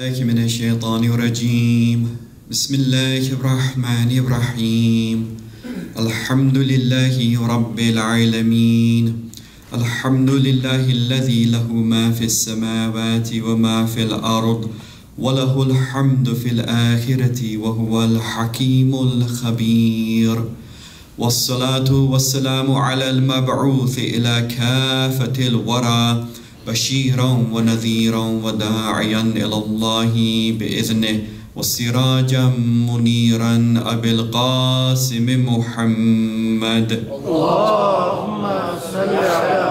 الله من الشيطان الرجيم. بسم الله الرحمن الرحيم. الحمد لله رب العالمين. الحمد لله الذي له ما في السماوات وما في الأرض وله الحمد في الآخرة وهو الحكيم الخبير. والصلاة والسلام على المبعوث إلى كافة الورى بشيرا ونذيرا وداعيا إلى الله بإذنه وسراجا منيرا أبي القاسم محمد. اللهم صل على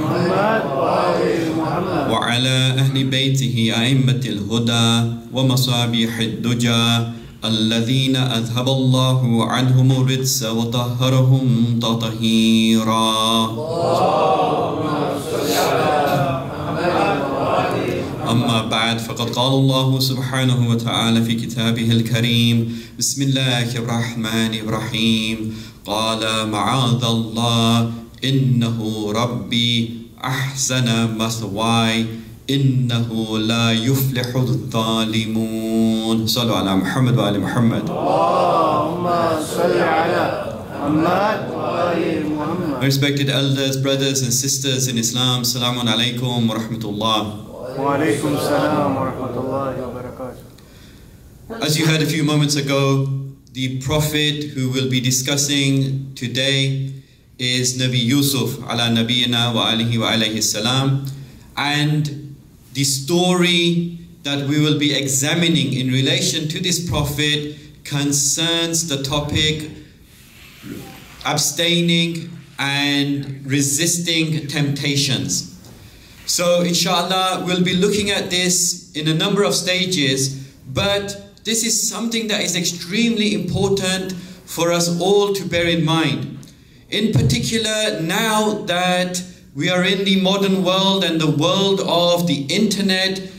محمد وآل محمد. وعلى أهل بيته أئمة الهدى ومصابيح الدجى الذين أذهب الله عنهم الرجس وطهرهم تطهيرا. أما بعد فقد قال الله سبحانه وتعالى في كتابه الكريم بسم الله الرحمن الرحيم. قال معاذ الله إنه ربي أحسن مثواي إنه لا يفلح الظالمون. صلوا على محمد وآل محمد. اللهم صل على محمد وآل My respected elders, brothers and sisters in Islam, Salamun alaykum wa rahmatullah. Wa alaykum salam wa rahmatullahi wa barakatuh. As you heard a few moments ago, the Prophet who we'll be discussing today is Nabi Yusuf ala nabiyina wa alihi wa alayhi salam. And the story that we will be examining in relation to this Prophet concerns the topic abstaining and resisting temptations. So, inshallah, we'll be looking at this in a number of stages, but this is something that is extremely important for us all to bear in mind. In particular, now that we are in the modern world and the world of the internet,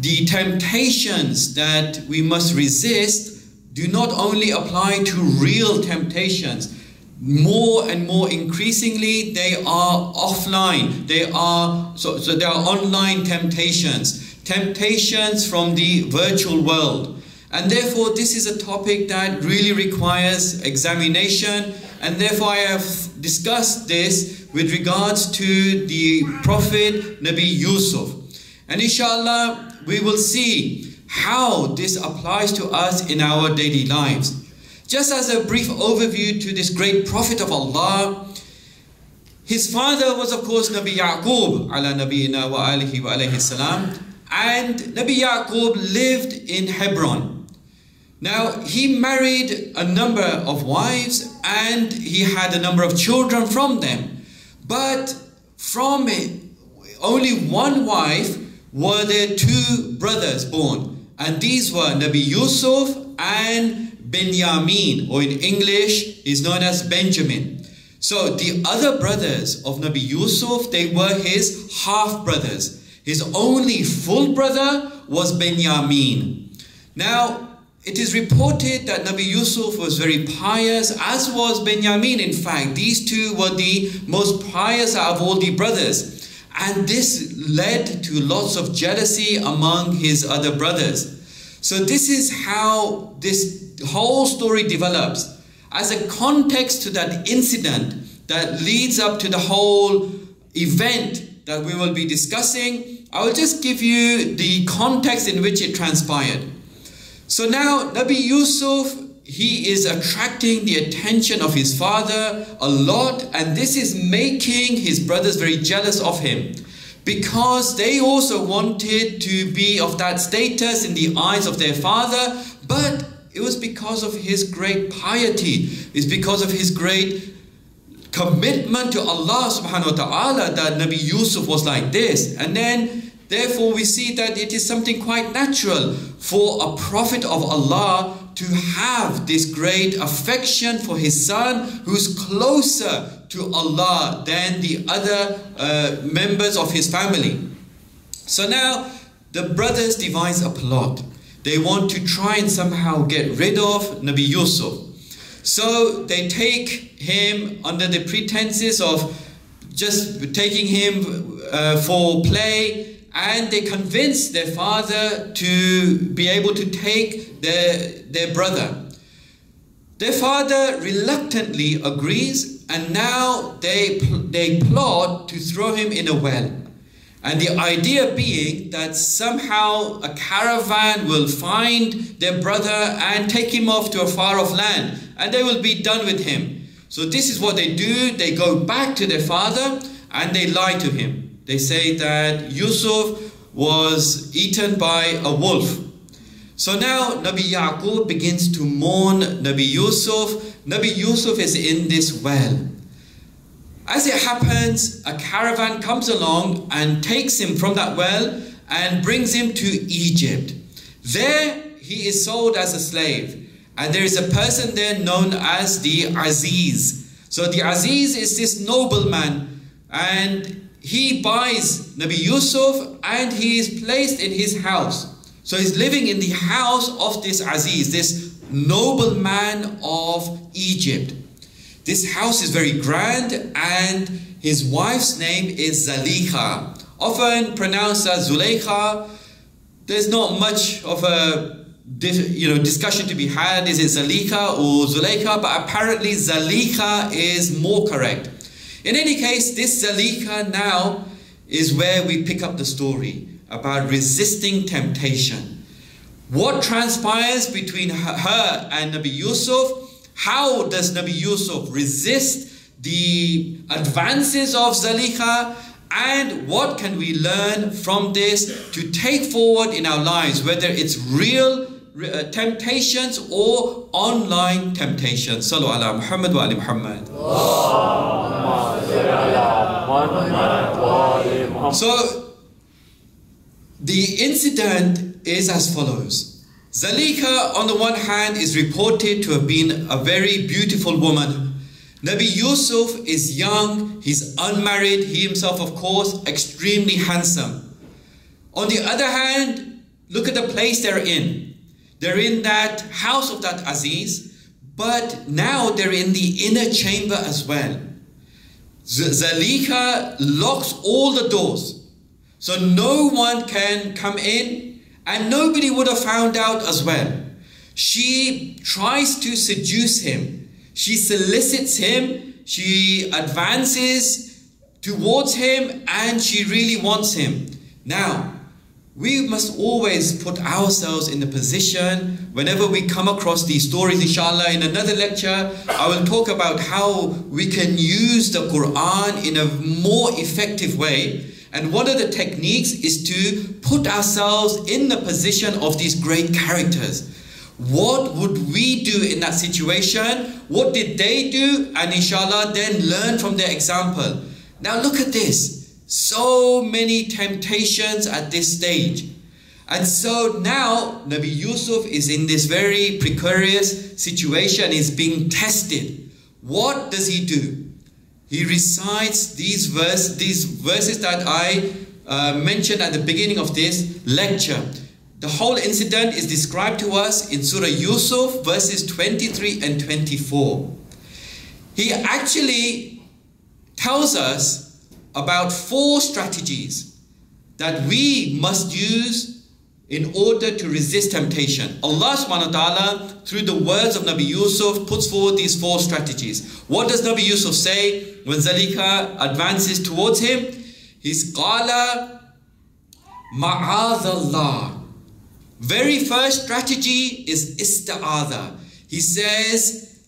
the temptations that we must resist do not only apply to real temptations, more and more increasingly they are offline. They are so, so there are online temptations. Temptations from the virtual world. And therefore this is a topic that really requires examination. And therefore i have discussed this with regards to the prophet nabi yusuf. And inshallah we will see how this applies to us in our daily lives just as a brief overview to this great prophet of Allah, his father was of course Nabi Yaqub ala nabiyina wa alihi wa alayhi salam and Nabi Yaqub lived in Hebron. Now he married a number of wives and he had a number of children from them. But from only one wife were there two brothers born and these were Nabi Yusuf and Benjamin, or in English is known as Benjamin. So the other brothers of Nabi Yusuf, they were his half brothers. His only full brother was Benjamin. Now, it is reported that Nabi Yusuf was very pious, as was Benjamin. In fact, these two were the most pious out of all the brothers. And this led to lots of jealousy among his other brothers. So this is how this whole story develops as a context to that incident that leads up to the whole event that we will be discussing. I will just give you the context in which it transpired. So now Nabi Yusuf, he is attracting the attention of his father a lot and this is making his brothers very jealous of him because they also wanted to be of that status in the eyes of their father but it was because of his great piety. It's because of his great commitment to Allah subhanahu wa ta'ala that Nabi Yusuf was like this. And then therefore we see that it is something quite natural for a prophet of Allah to have this great affection for his son who's closer to Allah than the other uh, members of his family. So now the brothers devise a plot. They want to try and somehow get rid of Nabi Yusuf. So they take him under the pretenses of just taking him uh, for play and they convince their father to be able to take their, their brother. Their father reluctantly agrees, and now they, they plot to throw him in a well. And the idea being that somehow a caravan will find their brother and take him off to a far off land, and they will be done with him. So, this is what they do they go back to their father and they lie to him. They say that Yusuf was eaten by a wolf. So now Nabi Yaqub begins to mourn Nabi Yusuf. Nabi Yusuf is in this well. As it happens, a caravan comes along and takes him from that well and brings him to Egypt. There he is sold as a slave. And there is a person there known as the Aziz. So the Aziz is this nobleman and he buys Nabi Yusuf and he is placed in his house. So he's living in the house of this Aziz, this nobleman of Egypt. This house is very grand and his wife's name is Zalika, often pronounced as Zuleika. There's not much of a you know discussion to be had. Is it Zalika or Zuleika? But apparently Zalika is more correct. In any case, this Zalika now is where we pick up the story about resisting temptation. What transpires between her and Nabi Yusuf how does Nabi Yusuf resist the advances of Zalika? And what can we learn from this to take forward in our lives, whether it's real uh, temptations or online temptations? Sallu ala Muhammad wa ali Muhammad. So, the incident is as follows. Zalika, on the one hand, is reported to have been a very beautiful woman. Nabi Yusuf is young, he's unmarried, he himself, of course, extremely handsome. On the other hand, look at the place they're in. They're in that house of that Aziz, but now they're in the inner chamber as well. Zalika locks all the doors, so no one can come in and nobody would have found out as well. She tries to seduce him. She solicits him. She advances towards him and she really wants him. Now, we must always put ourselves in the position whenever we come across these stories inshallah in another lecture i will talk about how we can use the quran in a more effective way and one of the techniques is to put ourselves in the position of these great characters. What would we do in that situation? What did they do? And inshallah, then learn from their example. Now, look at this. So many temptations at this stage. And so now Nabi Yusuf is in this very precarious situation, is being tested. What does he do? He recites these verse, these verses that I uh, mentioned at the beginning of this lecture. The whole incident is described to us in Surah Yusuf, verses 23 and 24. He actually tells us about four strategies that we must use in order to resist temptation. Allah subhanahu wa ta'ala, through the words of Nabi Yusuf, puts forward these four strategies. What does Nabi Yusuf say when Zalika advances towards him? He's qala ma'adallah. Very first strategy is ista'adha. He says,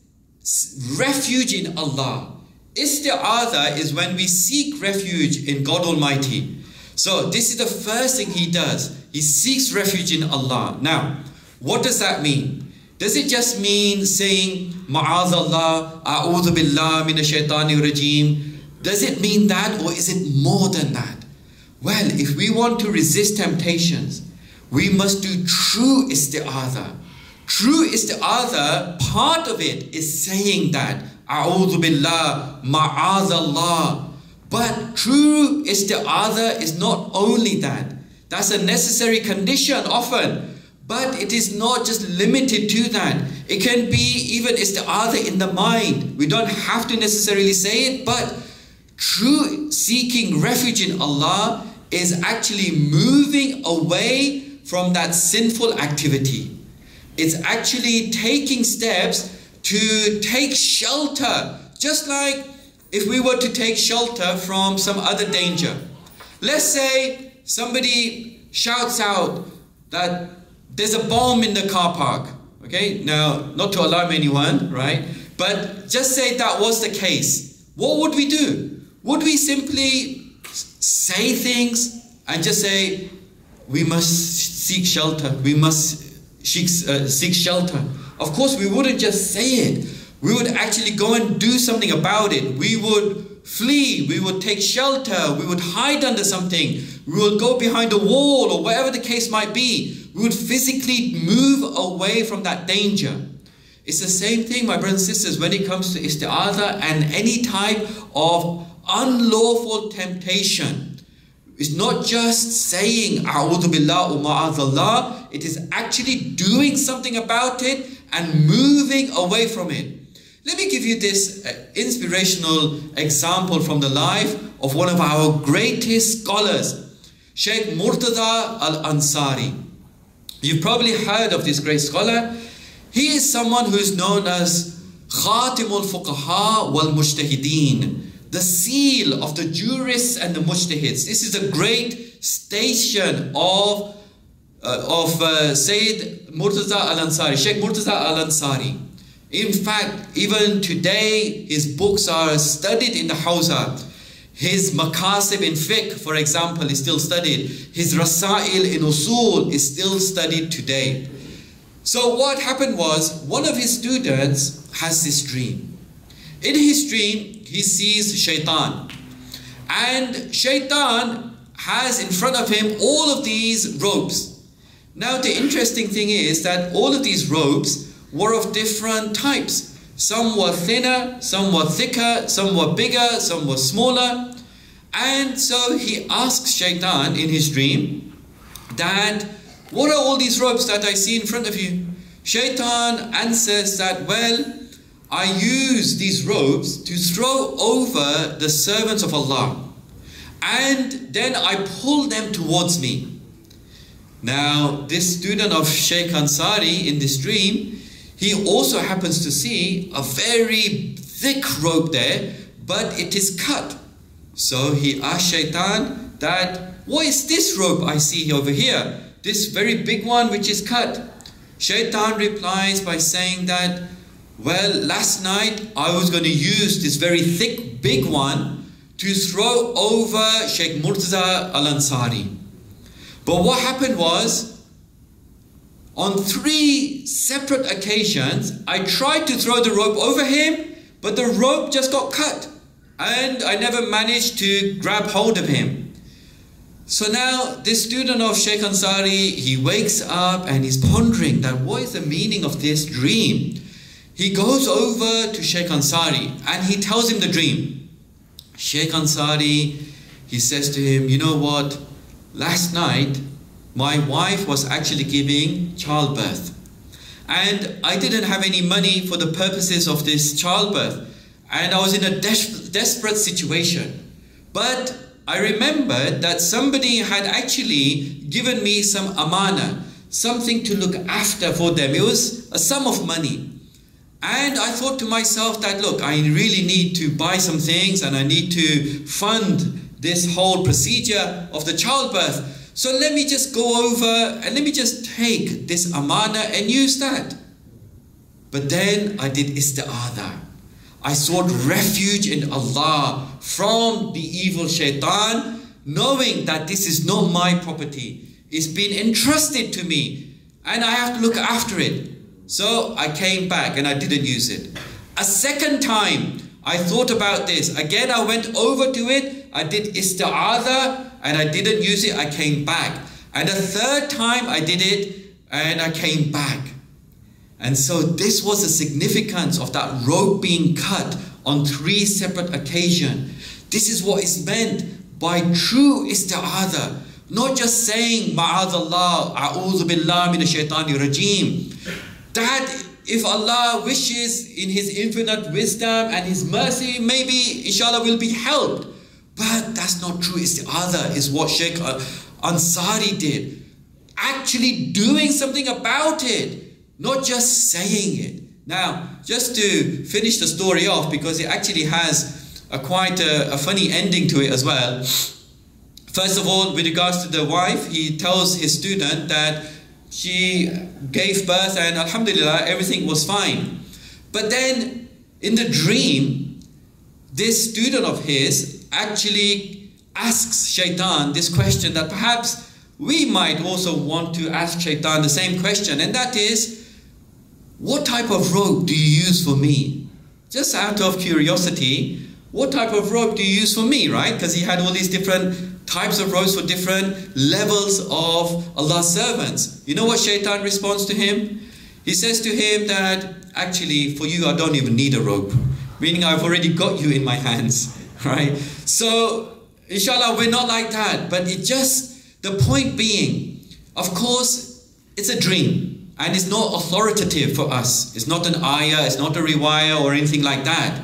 refuge in Allah. Isti'adha is when we seek refuge in God Almighty. So this is the first thing he does. He seeks refuge in Allah. Now, what does that mean? Does it just mean saying, Ma'azallah, A'udhu Billah, Mina Shaitani Rajim? Does it mean that or is it more than that? Well, if we want to resist temptations, we must do true isti'adha. True isti'adha, part of it is saying that, A'udhu Billah, Ma'azallah, but true isti'adha is not only that. That's a necessary condition often. But it is not just limited to that. It can be even isti'adha in the mind. We don't have to necessarily say it, but true seeking refuge in Allah is actually moving away from that sinful activity. It's actually taking steps to take shelter, just like if we were to take shelter from some other danger. Let's say somebody shouts out that there's a bomb in the car park. Okay, now not to alarm anyone, right? But just say that was the case. What would we do? Would we simply say things and just say, we must seek shelter, we must seek, uh, seek shelter? Of course, we wouldn't just say it. We would actually go and do something about it. We would flee, we would take shelter, we would hide under something, we would go behind a wall or whatever the case might be. We would physically move away from that danger. It's the same thing, my brothers and sisters, when it comes to isti'adha and any type of unlawful temptation. It's not just saying A'udhu Billah or Ma'adallah, it is actually doing something about it and moving away from it. Let me give you this uh, inspirational example from the life of one of our greatest scholars, Sheikh Murtada Al Ansari. You've probably heard of this great scholar. He is someone who is known as Khatimul Fuqaha wal Mujtahideen, the seal of the jurists and the mujtahids. This is a great station of, uh, of uh, Sayyid Murtaza al-Ansari, Sheikh Murtaza al-Ansari. In fact, even today, his books are studied in the Hawza. His Makasib in fiqh, for example, is still studied. His Rasail in Usul is still studied today. So what happened was, one of his students has this dream. In his dream, he sees shaitan. And shaitan has in front of him all of these robes. Now the interesting thing is that all of these ropes were of different types. Some were thinner, some were thicker, some were bigger, some were smaller. And so he asks Shaitan in his dream that, what are all these ropes that I see in front of you? Shaitan answers that, well, I use these ropes to throw over the servants of Allah. And then I pull them towards me. Now, this student of Sheikh Ansari in this dream, he also happens to see a very thick rope there, but it is cut. So he asked Shaitan that, what is this rope I see over here? This very big one which is cut. Shaitan replies by saying that, well, last night I was going to use this very thick, big one to throw over Sheikh Murtaza Al Ansari. But what happened was, on three separate occasions, I tried to throw the rope over him, but the rope just got cut and I never managed to grab hold of him. So now this student of Sheikh Ansari, he wakes up and he's pondering that what is the meaning of this dream? He goes over to Sheikh Ansari and he tells him the dream. Sheikh Ansari, he says to him, you know what? Last night my wife was actually giving childbirth. And I didn't have any money for the purposes of this childbirth. And I was in a des desperate situation. But I remembered that somebody had actually given me some amana, something to look after for them. It was a sum of money. And I thought to myself that, look, I really need to buy some things and I need to fund this whole procedure of the childbirth. So let me just go over and let me just take this amana and use that. But then I did isti'adha. I sought refuge in Allah from the evil shaitan, knowing that this is not my property. It's been entrusted to me and I have to look after it. So I came back and I didn't use it. A second time, I thought about this. Again, I went over to it. I did isti'adha and I didn't use it, I came back. And the third time I did it and I came back. And so this was the significance of that rope being cut on three separate occasions. This is what is meant by true isti'adha. Not just saying ma'adallah, a'udhu billah min shaitani rajim. That if Allah wishes in His infinite wisdom and His mercy, maybe inshallah will be helped. But that's not true. It's the other, is what Sheikh Ansari did. Actually doing something about it, not just saying it. Now, just to finish the story off, because it actually has a quite a, a funny ending to it as well. First of all, with regards to the wife, he tells his student that she gave birth and alhamdulillah everything was fine but then in the dream this student of his actually asks shaitan this question that perhaps we might also want to ask shaitan the same question and that is what type of rope do you use for me just out of curiosity what type of rope do you use for me right because he had all these different types of ropes for different levels of Allah's servants. You know what shaitan responds to him? He says to him that actually for you I don't even need a rope. Meaning I've already got you in my hands. Right? So inshallah we're not like that. But it just the point being, of course, it's a dream. And it's not authoritative for us. It's not an ayah, it's not a riwayah or anything like that.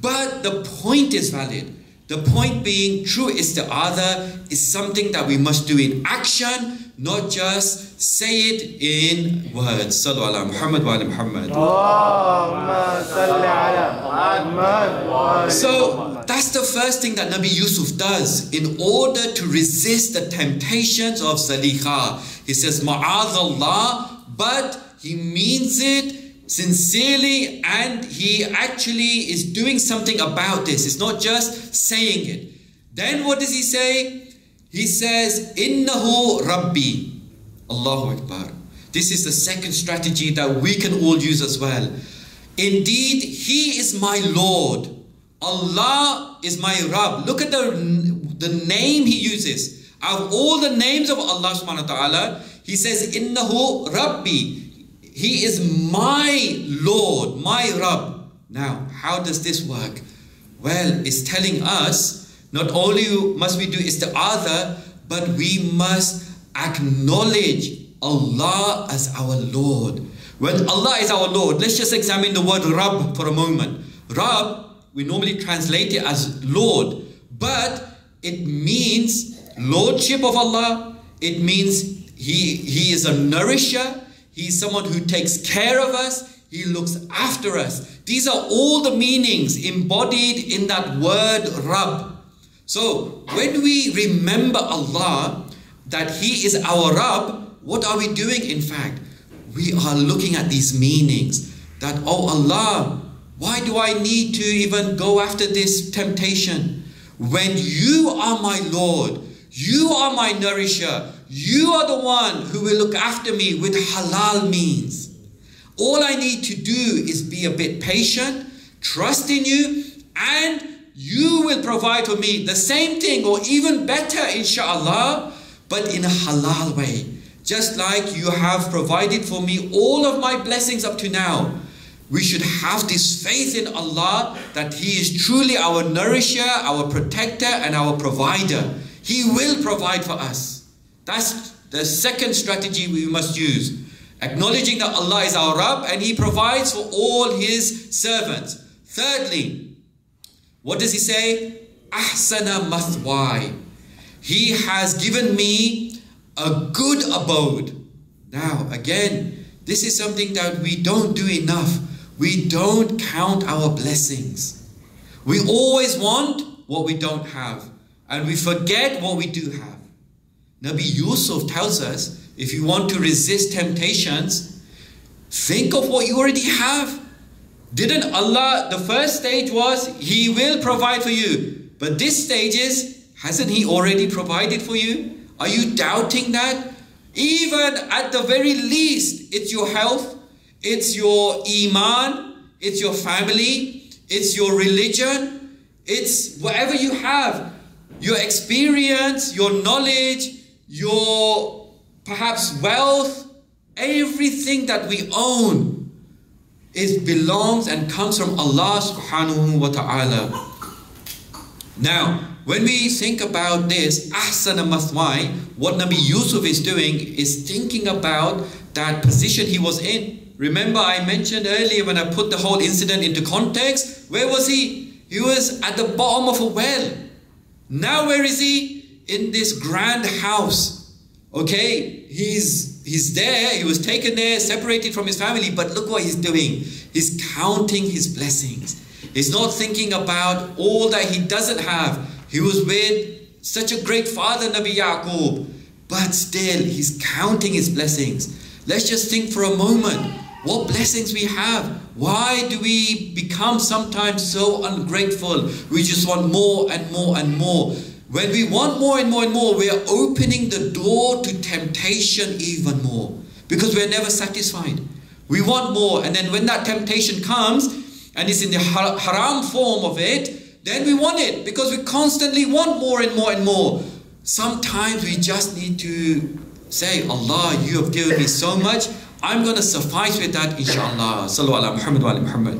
But the point is valid. The point being, true isti'adha is something that we must do in action, not just say it in words. Sallu ala Muhammad wa ala Muhammad. So that's the first thing that Nabi Yusuf does in order to resist the temptations of Zalikha. He says, Ma'adallah, but he means it sincerely and he actually is doing something about this. It's not just saying it. Then what does he say? He says, Innahu Rabbi. Allahu Akbar. This is the second strategy that we can all use as well. Indeed, He is my Lord. Allah is my Rabb. Look at the, the name He uses. Out of all the names of Allah subhanahu wa ta'ala, He says, Innahu Rabbi. He is my Lord, my Rabb. Now, how does this work? Well, it's telling us not only must we do isti'adha, but we must acknowledge Allah as our Lord. When Allah is our Lord, let's just examine the word Rabb for a moment. Rabb, we normally translate it as Lord, but it means Lordship of Allah. It means He, he is a nourisher. He's someone who takes care of us. He looks after us. These are all the meanings embodied in that word Rabb. So when we remember Allah, that He is our Rabb, what are we doing in fact? We are looking at these meanings that, oh Allah, why do I need to even go after this temptation? When you are my Lord, you are my nourisher, you are the one who will look after me with halal means. All I need to do is be a bit patient, trust in you, and you will provide for me the same thing or even better, inshallah, but in a halal way. Just like you have provided for me all of my blessings up to now. We should have this faith in Allah that He is truly our nourisher, our protector, and our provider. He will provide for us. That's the second strategy we must use. Acknowledging that Allah is our Rabb and He provides for all His servants. Thirdly, what does He say? Ahsana mathwai. He has given me a good abode. Now, again, this is something that we don't do enough. We don't count our blessings. We always want what we don't have, and we forget what we do have. Nabi Yusuf tells us if you want to resist temptations, think of what you already have. Didn't Allah, the first stage was He will provide for you. But this stage is, hasn't He already provided for you? Are you doubting that? Even at the very least, it's your health, it's your iman, it's your family, it's your religion, it's whatever you have, your experience, your knowledge, your perhaps wealth, everything that we own is belongs and comes from Allah subhanahu wa ta'ala. Now, when we think about this, ahsana mathwai, what Nabi Yusuf is doing is thinking about that position he was in. Remember I mentioned earlier when I put the whole incident into context, where was he? He was at the bottom of a well. Now where is he? In this grand house. Okay, he's he's there. He was taken there, separated from his family. But look what he's doing. He's counting his blessings. He's not thinking about all that he doesn't have. He was with such a great father, Nabi Yaqub. But still, he's counting his blessings. Let's just think for a moment what blessings we have. Why do we become sometimes so ungrateful? We just want more and more and more. When we want more and more and more, we are opening the door to temptation even more because we're never satisfied. We want more, and then when that temptation comes and it's in the haram form of it, then we want it because we constantly want more and more and more. Sometimes we just need to say, Allah, you have given me so much. I'm going to suffice with that, inshallah. Sallu ala Muhammad wa ala Muhammad.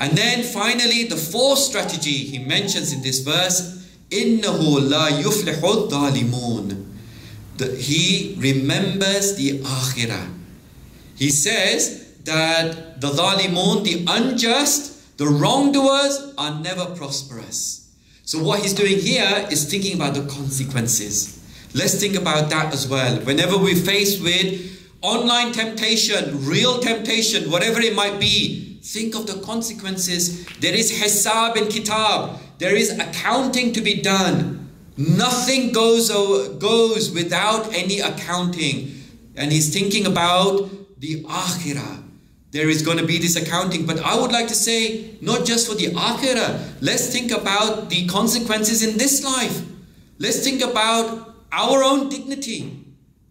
And then finally, the fourth strategy he mentions in this verse, إِنَّهُ لَا يُفْلِحُ الظَّالِمُونَ He remembers the akhirah. He says that the dhalimun, the unjust, the wrongdoers are never prosperous. So what he's doing here is thinking about the consequences. Let's think about that as well. Whenever we're faced with online temptation, real temptation, whatever it might be, think of the consequences. There is hisab and kitab. There is accounting to be done. Nothing goes, goes without any accounting. And he's thinking about the akhirah there is going to be this accounting. But I would like to say, not just for the akhirah, let's think about the consequences in this life. Let's think about our own dignity.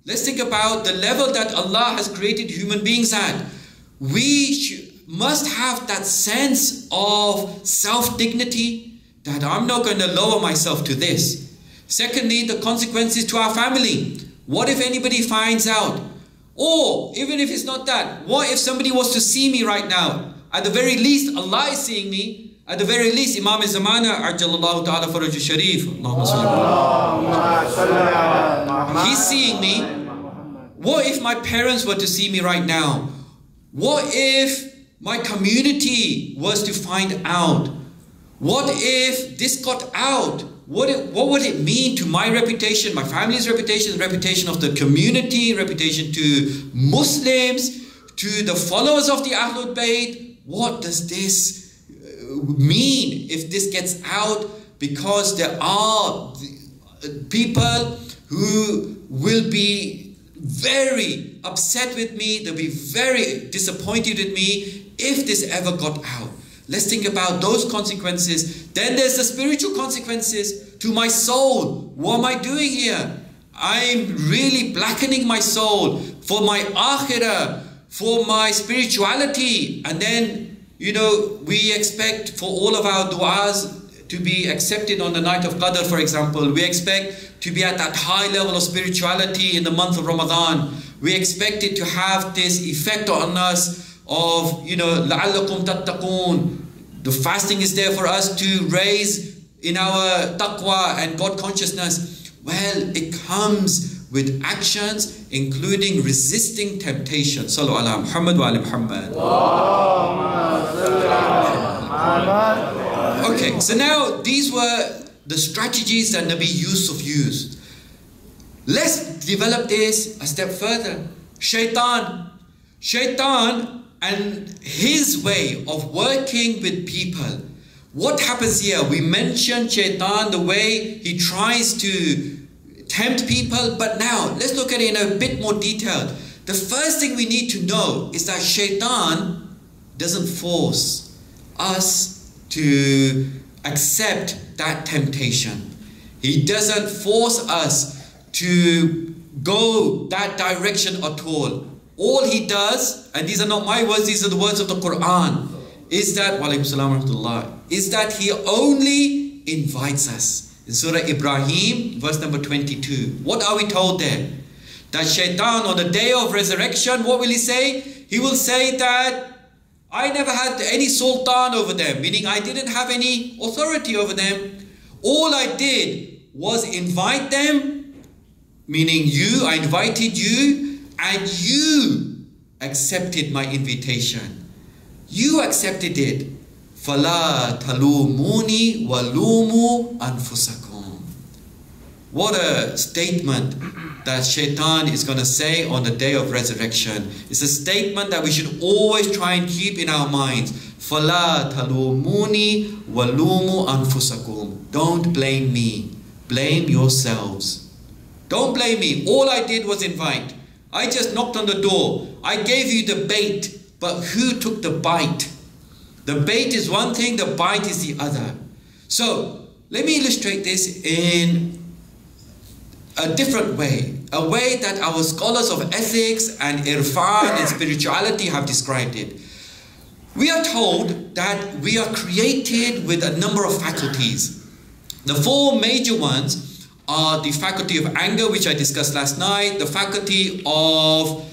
Let's think about the level that Allah has created human beings at. We must have that sense of self dignity that I'm not going to lower myself to this. Secondly, the consequences to our family. What if anybody finds out or even if it's not that, what if somebody was to see me right now? At the very least, Allah is seeing me. At the very least, Imam Zamana, Ajalallahu Ta'ala Faraj Sharif. He's seeing me. What if my parents were to see me right now? What if my community was to find out? What if this got out? What, it, what would it mean to my reputation, my family's reputation, reputation of the community, reputation to Muslims, to the followers of the Ahlul Bayt? What does this uh, mean if this gets out? Because there are uh, people who will be very upset with me, they'll be very disappointed with me if this ever got out. Let's think about those consequences. Then there's the spiritual consequences to my soul. What am I doing here? I'm really blackening my soul for my akhirah, for my spirituality. And then, you know, we expect for all of our du'as to be accepted on the night of Qadr, for example. We expect to be at that high level of spirituality in the month of Ramadan. We expect it to have this effect on us of, you know, لَعَلَّكُمْ تَتَّقُونَ. The fasting is there for us to raise in our taqwa and God consciousness. Well, it comes with actions including resisting temptation. Sallu ala Muhammad wa ala Muhammad. Okay, so now these were the strategies that Nabi Yusuf used. Let's develop this a step further. Shaitan. Shaitan and his way of working with people. What happens here? We mentioned Shaitan, the way he tries to tempt people, but now let's look at it in a bit more detail. The first thing we need to know is that Shaitan doesn't force us to accept that temptation. He doesn't force us to go that direction at all. All he does, and these are not my words, these are the words of the Quran, is that, is that he only invites us. In Surah Ibrahim, verse number 22. What are we told there? That shaitan on the day of resurrection, what will he say? He will say that I never had any sultan over them, meaning I didn't have any authority over them. All I did was invite them, meaning you, I invited you and you accepted my invitation. You accepted it. فَلَا تَلُومُونِي وَلُومُوا أَنفُسَكُمْ What a statement that shaitan is going to say on the day of resurrection. It's a statement that we should always try and keep in our minds. فَلَا تَلُومُونِي وَلُومُوا أَنفُسَكُمْ Don't blame me. Blame yourselves. Don't blame me. All I did was invite. I just knocked on the door. I gave you the bait, but who took the bite? The bait is one thing, the bite is the other. So, let me illustrate this in a different way, a way that our scholars of ethics and irfan and spirituality have described it. We are told that we are created with a number of faculties. The four major ones are the faculty of anger, which I discussed last night, the faculty of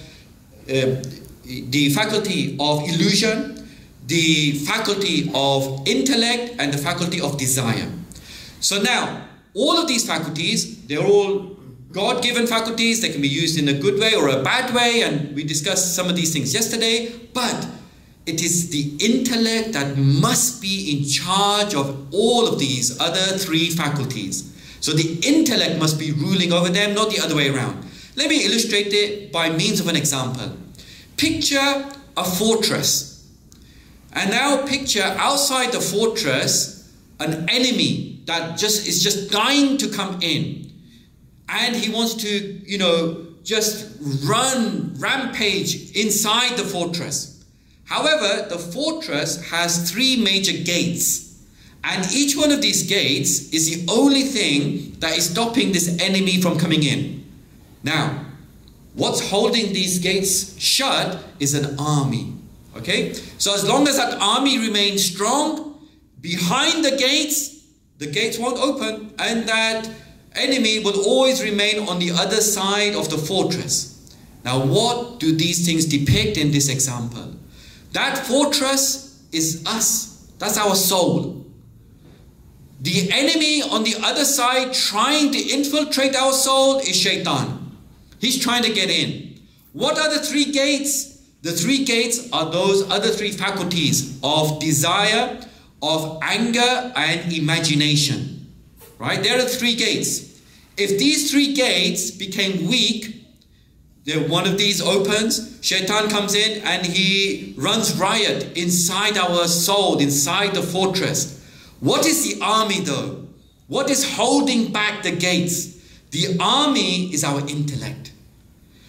uh, the faculty of illusion, the faculty of intellect, and the faculty of desire. So now, all of these faculties, they're all God-given faculties. They can be used in a good way or a bad way, and we discussed some of these things yesterday. But it is the intellect that must be in charge of all of these other three faculties. So the intellect must be ruling over them, not the other way around. Let me illustrate it by means of an example. Picture a fortress. And now picture outside the fortress an enemy that just is just dying to come in. And he wants to, you know, just run rampage inside the fortress. However, the fortress has three major gates. And each one of these gates is the only thing that is stopping this enemy from coming in. Now, what's holding these gates shut is an army. Okay? So as long as that army remains strong, behind the gates, the gates won't open, and that enemy will always remain on the other side of the fortress. Now, what do these things depict in this example? That fortress is us. That's our soul. The enemy on the other side trying to infiltrate our soul is shaitan. He's trying to get in. What are the three gates? The three gates are those other three faculties of desire, of anger, and imagination. Right? There are three gates. If these three gates became weak, then one of these opens, shaitan comes in and he runs riot inside our soul, inside the fortress. What is the army though? What is holding back the gates? The army is our intellect.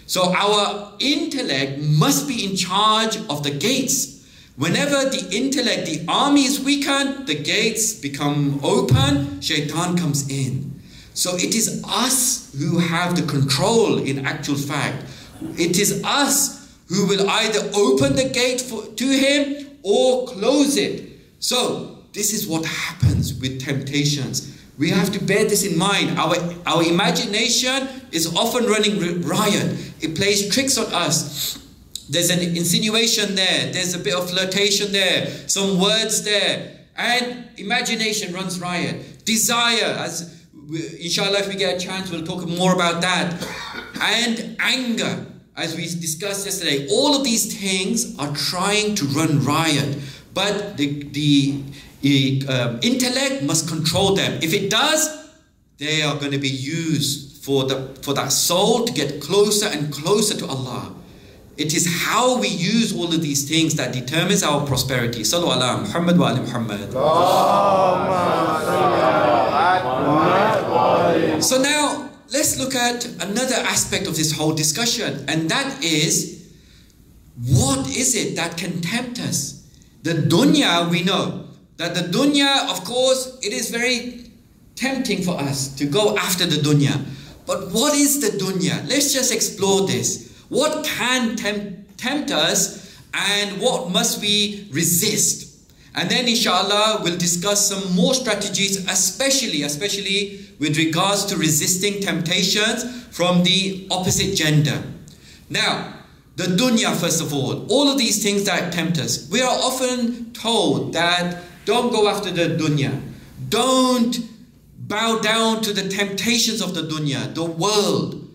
So our intellect must be in charge of the gates. Whenever the intellect, the army is weakened, the gates become open, shaitan comes in. So it is us who have the control in actual fact. It is us who will either open the gate for, to him or close it. So this is what happens with temptations. We have to bear this in mind. Our, our imagination is often running riot. It plays tricks on us. There's an insinuation there. There's a bit of flirtation there. Some words there. And imagination runs riot. Desire, as inshallah if we get a chance we'll talk more about that. And anger, as we discussed yesterday. All of these things are trying to run riot. But the, the um, intellect must control them. If it does, they are going to be used for, the, for that soul to get closer and closer to Allah. It is how we use all of these things that determines our prosperity. Sallu ala Muhammad wa ali Muhammad. So now, let's look at another aspect of this whole discussion, and that is, what is it that can tempt us? The dunya, we know that the dunya, of course, it is very tempting for us to go after the dunya. But what is the dunya? Let's just explore this. What can tempt, tempt us and what must we resist? And then inshallah we'll discuss some more strategies especially especially with regards to resisting temptations from the opposite gender. Now, the dunya first of all, all of these things that tempt us. We are often told that don't go after the dunya. Don't bow down to the temptations of the dunya, the world.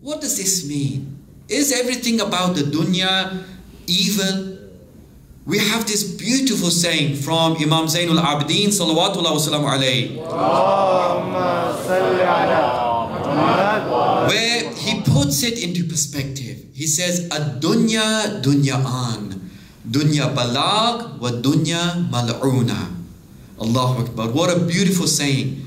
What does this mean? Is everything about the dunya evil? We have this beautiful saying from Imam Zainul Abidin salawatullah wasalam alayhi where he puts it into perspective. He says, Ad-dunya an Dunya balag wa dunya mal'una. Allahu Akbar. What a beautiful saying.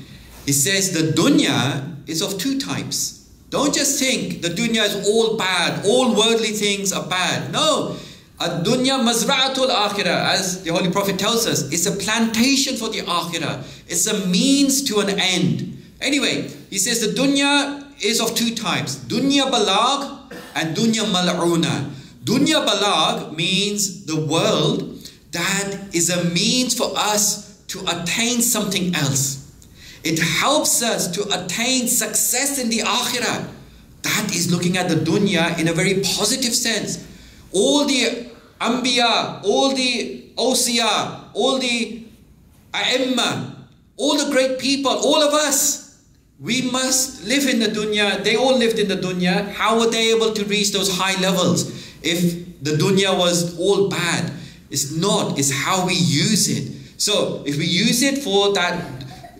He says the dunya is of two types. Don't just think the dunya is all bad, all worldly things are bad. No. Ad-dunya mazra'atul akhirah, as the Holy Prophet tells us, it's a plantation for the akhirah. It's a means to an end. Anyway, he says the dunya is of two types. Dunya balag and dunya mal'una. Dunya balag means the world that is a means for us to attain something else. It helps us to attain success in the akhirah. That is looking at the dunya in a very positive sense. All the anbiya, all the awsiya, all the a'imma, all the great people, all of us, we must live in the dunya. They all lived in the dunya. How were they able to reach those high levels if the dunya was all bad? It's not, it's how we use it. So if we use it for that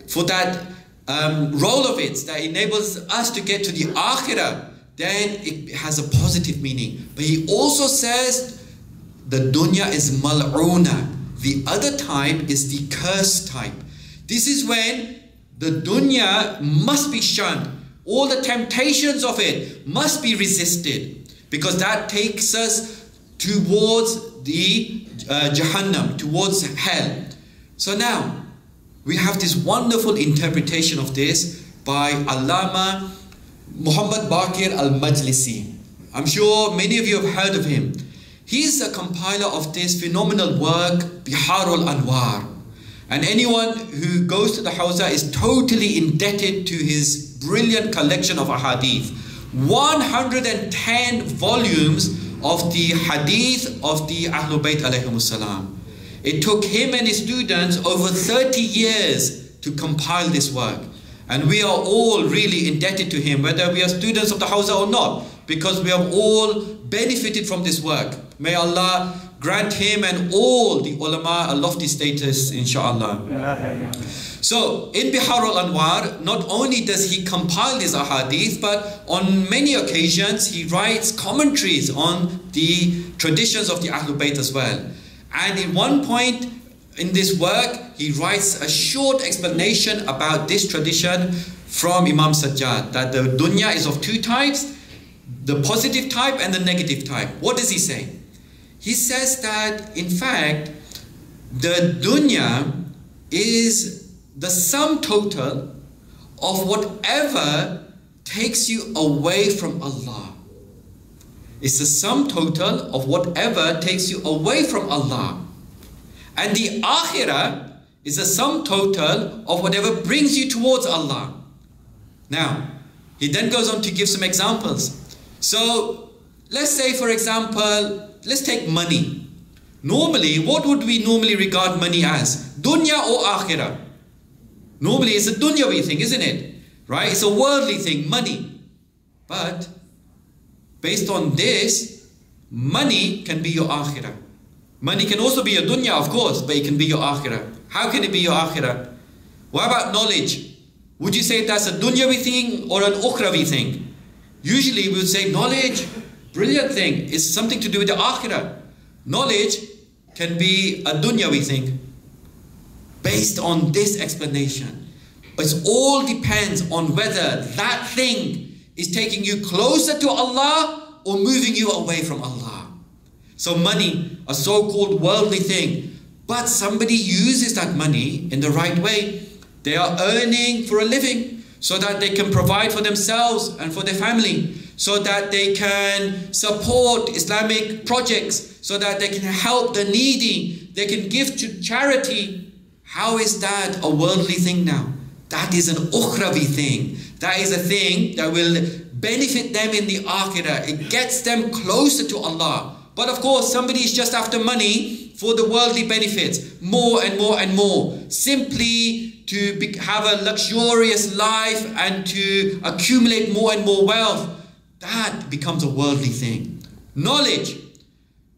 for that um, role of it that enables us to get to the akhirah, then it has a positive meaning. But he also says the dunya is mal'una. The other type is the curse type. This is when the dunya must be shunned. All the temptations of it must be resisted because that takes us towards the uh, Jahannam, towards hell. So now we have this wonderful interpretation of this by Allama Muhammad Bakir al Majlisi. I'm sure many of you have heard of him. He's a compiler of this phenomenal work, Biharul Anwar. And anyone who goes to the Hawza is totally indebted to his brilliant collection of ahadith. 110 volumes of the hadith of the Ahlul Bayt. It took him and his students over 30 years to compile this work. And we are all really indebted to him, whether we are students of the Hawza or not, because we have all benefited from this work. May Allah grant him and all the ulama a lofty status, inshallah. So, in Bihar al Anwar, not only does he compile these ahadith, but on many occasions he writes commentaries on the traditions of the Ahlul Bayt as well. And in one point in this work, he writes a short explanation about this tradition from Imam Sajjad that the dunya is of two types the positive type and the negative type. What does he say? He says that in fact, the dunya is the sum total of whatever takes you away from Allah. It's the sum total of whatever takes you away from Allah. And the akhirah is the sum total of whatever brings you towards Allah. Now, he then goes on to give some examples. So, let's say, for example, let's take money. Normally, what would we normally regard money as? Dunya or akhirah? Normally, it's a dunyawi thing, isn't it? Right? It's a worldly thing, money. But based on this, money can be your akhirah. Money can also be your dunya, of course, but it can be your akhirah. How can it be your akhirah? What about knowledge? Would you say that's a dunyawi thing or an ukhrawi thing? Usually we would say knowledge, brilliant thing, is something to do with the akhirah. Knowledge can be a dunyawi thing based on this explanation. It all depends on whether that thing is taking you closer to Allah or moving you away from Allah. So money, a so-called worldly thing, but somebody uses that money in the right way. They are earning for a living so that they can provide for themselves and for their family, so that they can support Islamic projects, so that they can help the needy, they can give to charity. How is that a worldly thing now? That is an ukhravi thing. That is a thing that will benefit them in the akhirah. It gets them closer to Allah. But of course, somebody is just after money for the worldly benefits, more and more and more, simply to be, have a luxurious life and to accumulate more and more wealth. That becomes a worldly thing. Knowledge.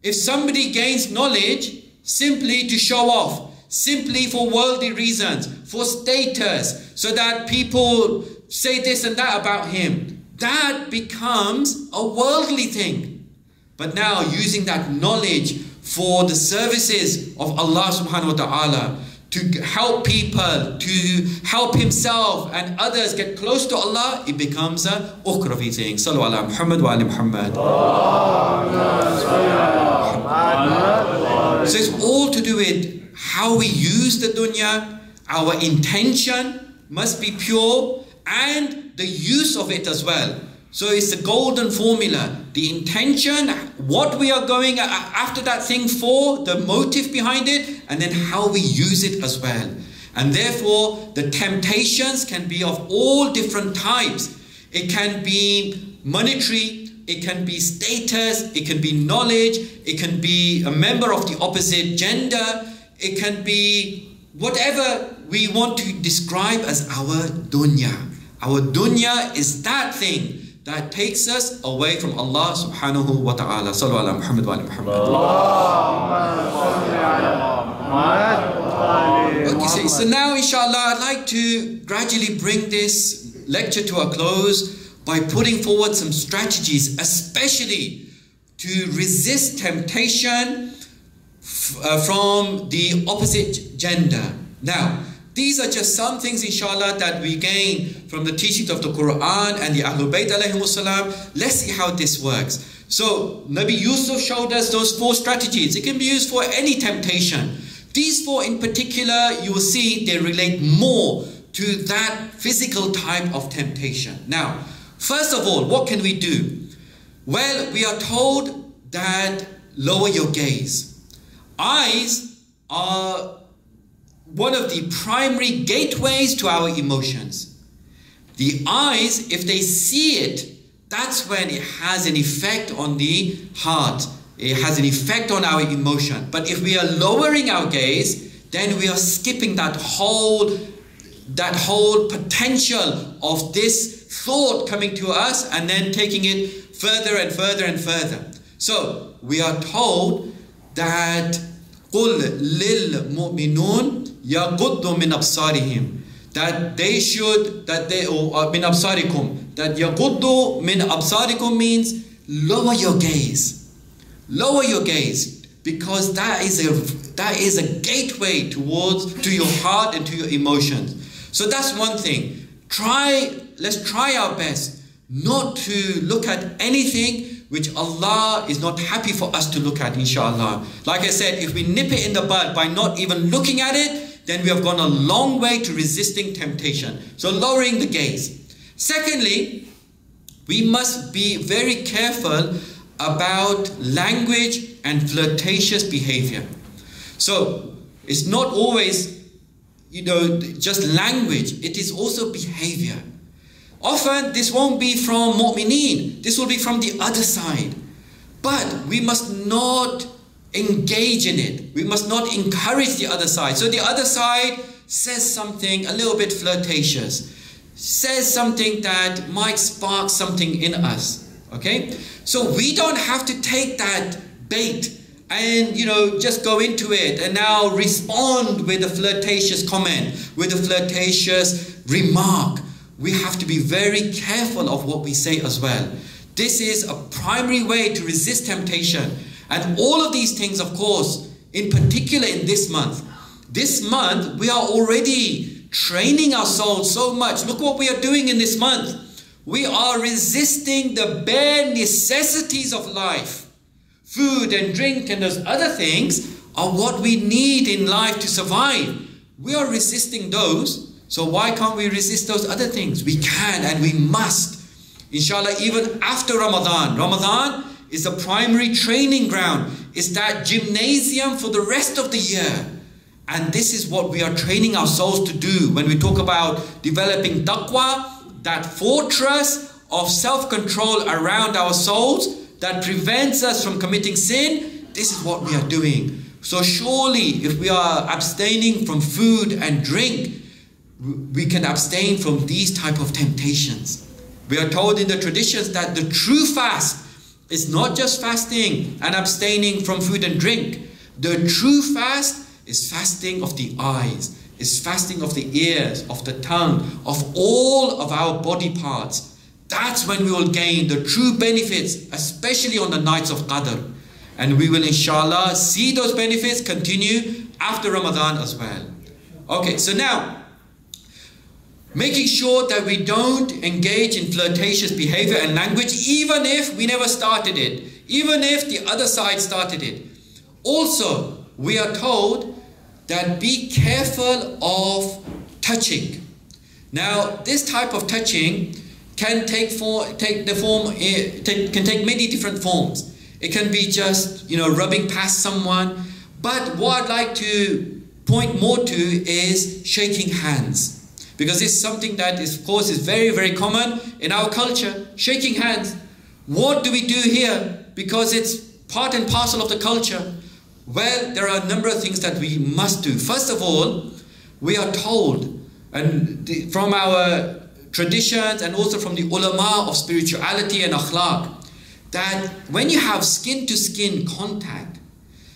If somebody gains knowledge, simply to show off, simply for worldly reasons, for status, so that people say this and that about him. That becomes a worldly thing. But now, using that knowledge for the services of Allah subhanahu wa ta'ala, to help people, to help himself and others get close to Allah, it becomes a ukhravi thing. Sallu ala Muhammad wa ali Muhammad. So it's all to do with how we use the dunya, our intention must be pure, and the use of it as well. So it's the golden formula. The intention, what we are going after that thing for, the motive behind it, and then how we use it as well. And therefore, the temptations can be of all different types. It can be monetary, it can be status, it can be knowledge, it can be a member of the opposite gender, it can be whatever we want to describe as our dunya. Our dunya is that thing that takes us away from Allah subhanahu wa ta'ala. Sallu ala Muhammad wa Muhammad. Okay, so, so now inshallah I'd like to gradually bring this lecture to a close by putting forward some strategies, especially to resist temptation uh, from the opposite gender. Now, these are just some things, inshallah, that we gain from the teachings of the Quran and the Ahlul Bayt alayhi Let's see how this works. So, Nabi Yusuf showed us those four strategies. It can be used for any temptation. These four in particular, you will see they relate more to that physical type of temptation. Now, first of all, what can we do? Well, we are told that lower your gaze. Eyes are one of the primary gateways to our emotions. The eyes, if they see it, that's when it has an effect on the heart. It has an effect on our emotion. But if we are lowering our gaze, then we are skipping that whole that whole potential of this thought coming to us and then taking it further and further and further. So we are told that قُلْ لِلْمُؤْمِنُونَ يَغُضُّ مِنْ أَبْصَارِهِمْ that they should that they or uh, min absarikum that yaguddu min absarikum means lower your gaze lower your gaze because that is a that is a gateway towards to your heart and to your emotions so that's one thing try let's try our best not to look at anything which Allah is not happy for us to look at inshallah like I said if we nip it in the bud by not even looking at it then we have gone a long way to resisting temptation. So lowering the gaze. Secondly, we must be very careful about language and flirtatious behavior. So it's not always, you know, just language, it is also behavior. Often this won't be from mu'mineen, this will be from the other side. But we must not engage in it. We must not encourage the other side. So the other side says something a little bit flirtatious, says something that might spark something in us. Okay? So we don't have to take that bait and you know just go into it and now respond with a flirtatious comment, with a flirtatious remark. We have to be very careful of what we say as well. This is a primary way to resist temptation and all of these things, of course, in particular in this month. This month, we are already training our souls so much. Look what we are doing in this month. We are resisting the bare necessities of life. Food and drink and those other things are what we need in life to survive. We are resisting those. So why can't we resist those other things? We can and we must. Inshallah, even after Ramadan. Ramadan is a primary training ground. It's that gymnasium for the rest of the year. And this is what we are training our souls to do when we talk about developing taqwa, that fortress of self control around our souls that prevents us from committing sin. This is what we are doing. So, surely, if we are abstaining from food and drink, we can abstain from these type of temptations. We are told in the traditions that the true fast is not just fasting and abstaining from food and drink, The true fast is fasting of the eyes, is fasting of the ears, of the tongue, of all of our body parts. That's when we will gain the true benefits, especially on the nights of Qadr. And we will inshallah see those benefits continue after Ramadan as well. Okay, so now, making sure that we don't engage in flirtatious behavior and language, even if we never started it, even if the other side started it. Also, we are told that be careful of touching. Now, this type of touching can take, for, take the form, eh, can take many different forms. It can be just, you know, rubbing past someone. But what I'd like to point more to is shaking hands. Because it's something that is, of course, is very, very common in our culture. Shaking hands. What do we do here? Because it's part and parcel of the culture. Well, there are a number of things that we must do. First of all, we are told, and the, from our traditions and also from the ulama of spirituality and akhlaq, that when you have skin to skin contact,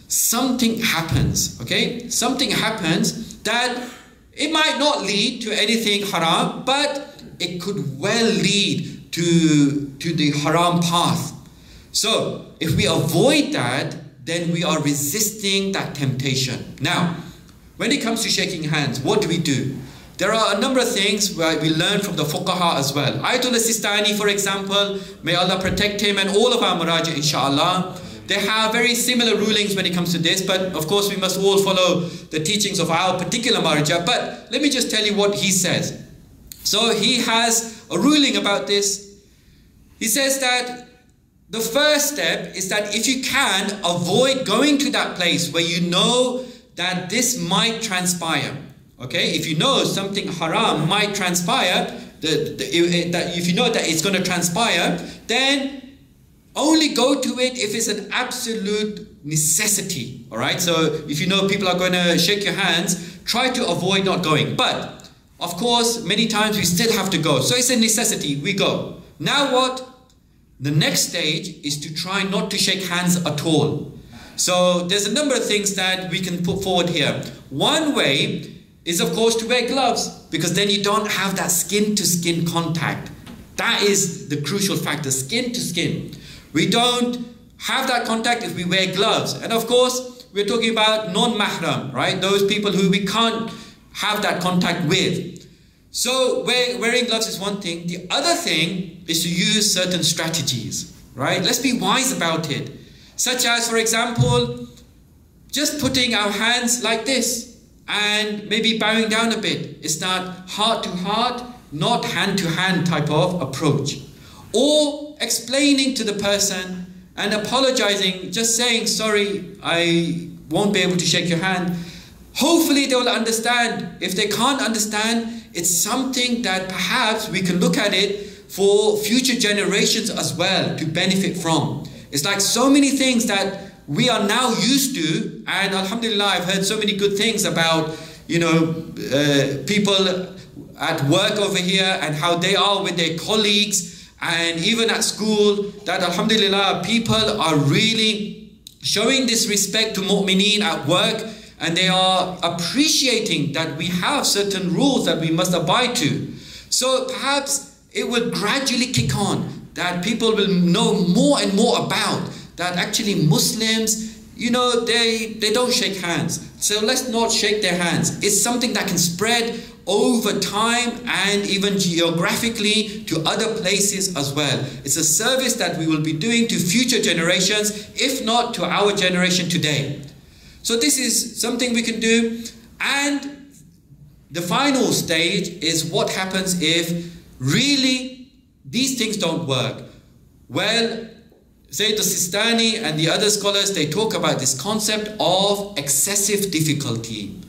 something happens, okay? Something happens that it might not lead to anything haram, but it could well lead to, to the haram path. So, if we avoid that, then we are resisting that temptation. Now, when it comes to shaking hands, what do we do? There are a number of things where we learn from the fuqaha as well. Ayatollah Sistani, for example, may Allah protect him and all of our maraja, inshallah. They have very similar rulings when it comes to this, but of course we must all follow the teachings of our particular Marja. But let me just tell you what he says. So he has a ruling about this. He says that the first step is that if you can, avoid going to that place where you know that this might transpire. Okay, if you know something haram might transpire, the, the, that if you know that it's going to transpire, then only go to it if it's an absolute necessity. All right, so if you know people are going to shake your hands, try to avoid not going. But of course, many times we still have to go. So it's a necessity, we go. Now what? The next stage is to try not to shake hands at all. So there's a number of things that we can put forward here. One way is of course to wear gloves because then you don't have that skin to skin contact. That is the crucial factor, skin to skin. We don't have that contact if we wear gloves. And of course, we're talking about non-mahram, right? Those people who we can't have that contact with. So wearing gloves is one thing. The other thing is to use certain strategies, right? Let's be wise about it. Such as, for example, just putting our hands like this and maybe bowing down a bit. It's that heart to heart, not hand to hand type of approach. Or explaining to the person and apologizing, just saying, sorry, I won't be able to shake your hand. Hopefully they will understand. If they can't understand, it's something that perhaps we can look at it for future generations as well to benefit from. It's like so many things that we are now used to, and Alhamdulillah, I've heard so many good things about, you know, uh, people at work over here and how they are with their colleagues, and even at school, that Alhamdulillah, people are really showing this respect to mu'mineen at work, and they are appreciating that we have certain rules that we must abide to. So perhaps it will gradually kick on, that people will know more and more about that actually Muslims, you know, they, they don't shake hands. So let's not shake their hands. It's something that can spread over time and even geographically to other places as well. It's a service that we will be doing to future generations, if not to our generation today. So this is something we can do. And the final stage is what happens if really these things don't work. Well, Sayyid Sistani and the other scholars, they talk about this concept of excessive difficulty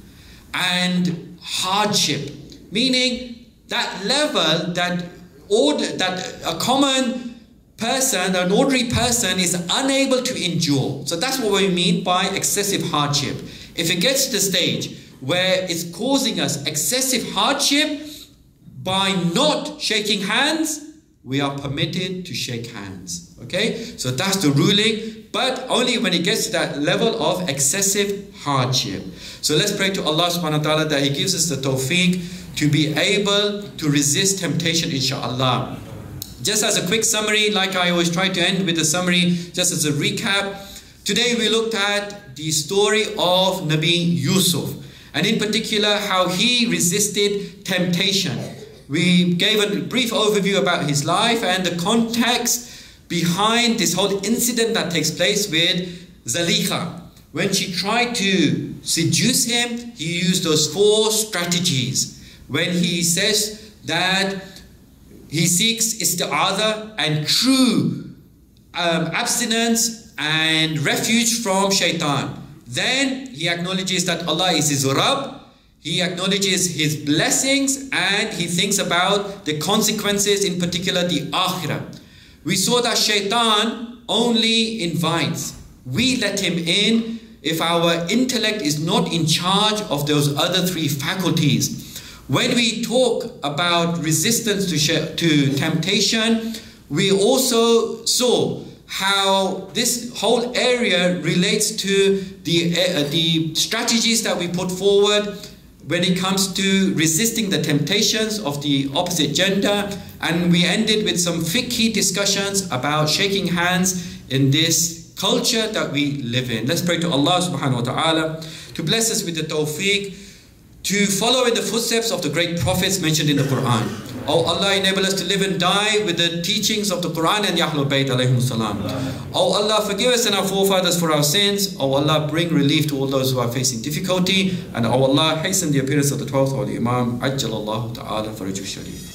and hardship, meaning that level that, order, that a common person, an ordinary person is unable to endure. So that's what we mean by excessive hardship. If it gets to the stage where it's causing us excessive hardship by not shaking hands, we are permitted to shake hands. Okay, so that's the ruling. But only when it gets to that level of excessive hardship. So let's pray to Allah subhanahu wa ta'ala that He gives us the tawfiq to be able to resist temptation, inshallah. Just as a quick summary, like I always try to end with a summary, just as a recap. Today we looked at the story of Nabi Yusuf, and in particular how he resisted temptation. We gave a brief overview about his life and the context behind this whole incident that takes place with Zulaikha. When she tried to seduce him, he used those four strategies. When he says that he seeks isti'adha and true um, abstinence and refuge from shaitan. Then he acknowledges that Allah is his Rabb, he acknowledges his blessings and he thinks about the consequences, in particular the akhirah. We saw that shaitan only invites. We let him in if our intellect is not in charge of those other three faculties. When we talk about resistance to, to temptation, we also saw how this whole area relates to the, uh, the strategies that we put forward when it comes to resisting the temptations of the opposite gender. And we ended with some fiqh discussions about shaking hands in this culture that we live in. Let's pray to Allah subhanahu wa ta'ala to bless us with the tawfiq to follow in the footsteps of the great prophets mentioned in the Quran. Oh Allah, enable us to live and die with the teachings of the Quran and Ahlul Bayt alayhim salam. Oh Allah, forgive us and our forefathers for our sins. Oh Allah, bring relief to all those who are facing difficulty. And oh Allah, hasten the appearance of the 12th Holy Imam. Ajjalallahu ta'ala farajul sharif.